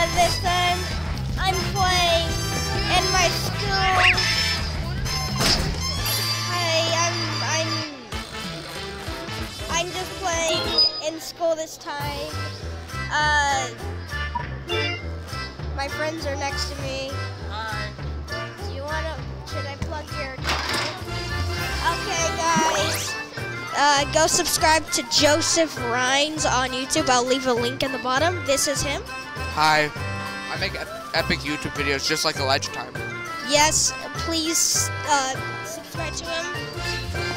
but this time I'm playing in my school. I, I'm, I'm, I'm just playing in school this time. Uh, my friends are next to me. Uh, do you want to, should I plug your Uh, go subscribe to Joseph Rhines on YouTube. I'll leave a link in the bottom. This is him. Hi. I make epic YouTube videos just like Elijah Time. Yes, please uh, subscribe to him.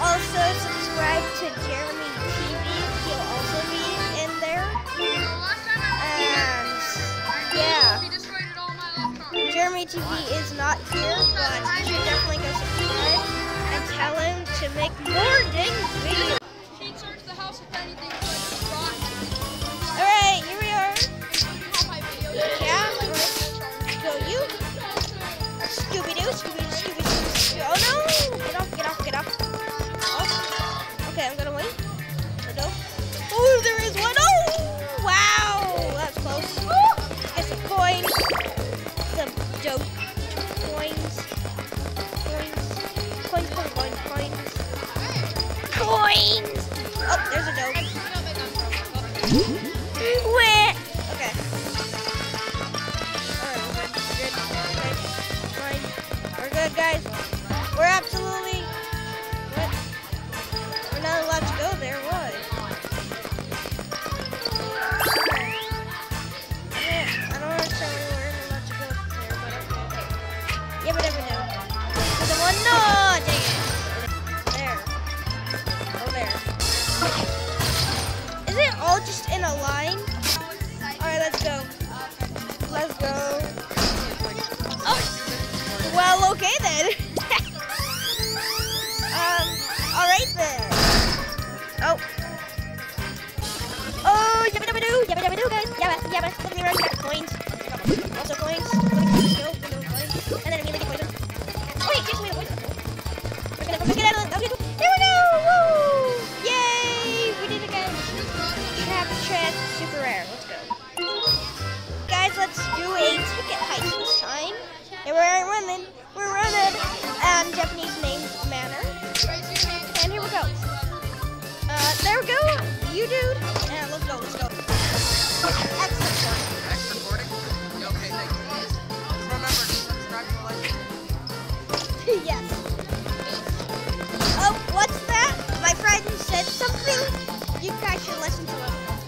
Also, subscribe to Jeremy TV. He'll also be in there. And, yeah. Jeremy TV is not here, but you should definitely go subscribe and tell him to make Oh, Is it all just in a line?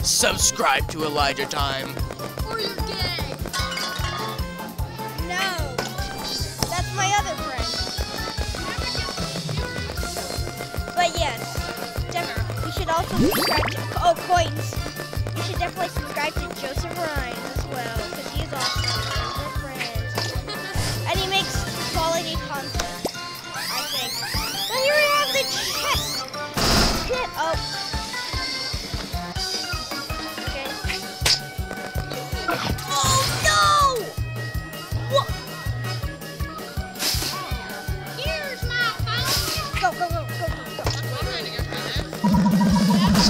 Subscribe to Elijah Time. Or you're gay. No. That's my other friend. But yes, definitely. You should also subscribe to, oh, coins. You should definitely subscribe to Joseph Ryan.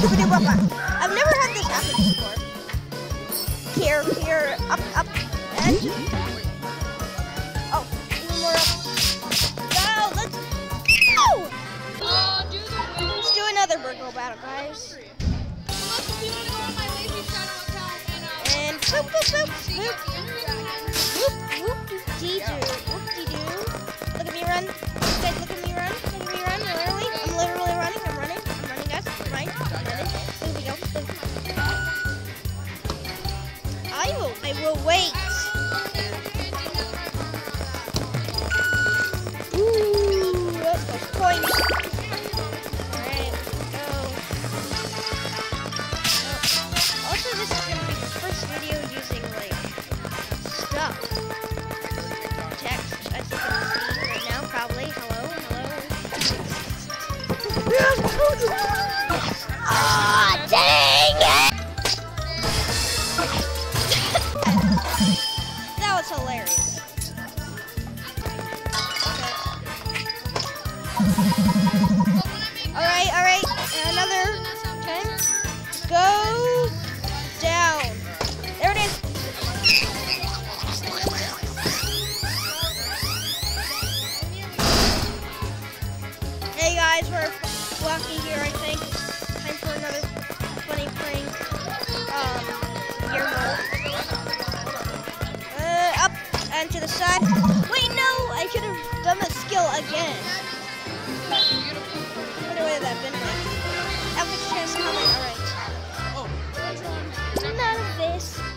to do Wappa. I've never had this happen before. Here, here, up, up, and... Oh, one more up. Go, let's... Go! Uh, do let's do another Burgle Battle, guys. And poop, poop, poop, poop. Whoop, whoop, dee-doo, whoop-dee-doo. Look at me run. will wait. Blocky here, I think. Time for another funny prank. Um, gear mode. Uh, up and to the side. Wait, no! I should have done the skill again. Put away that been like? That was chance comment, alright. Oh. None of this.